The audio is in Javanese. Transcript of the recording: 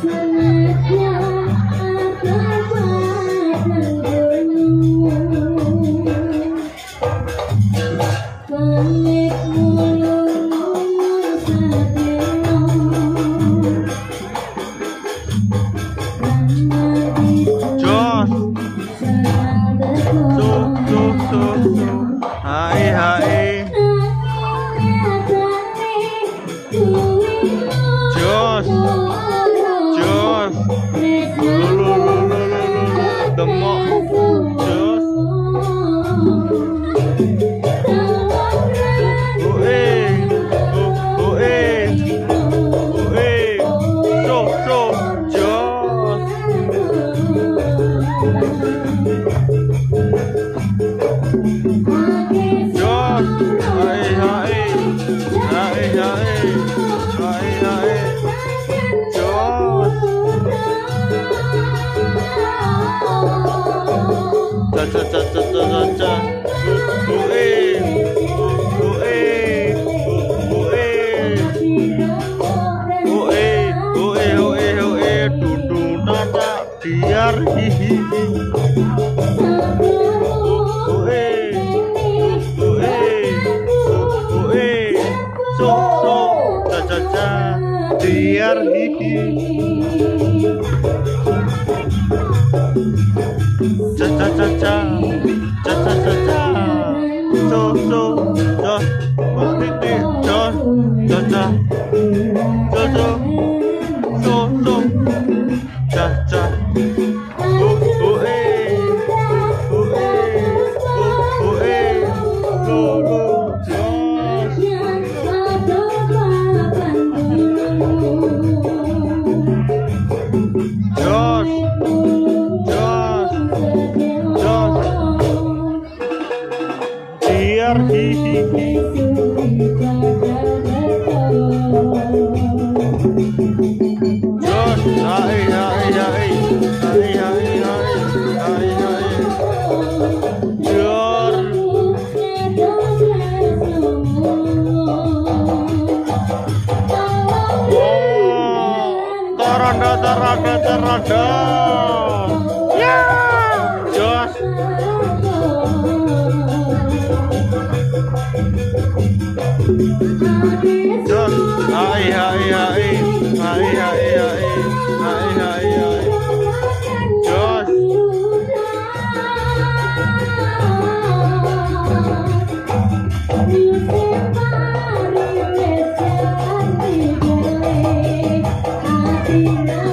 思念 Hey, hey. dar Cha cha cha cha cha cha cha cha cha cha cha cha so so cha cha cha Lord. ronda teraga teraga ya! Jos. Thank you. Hello.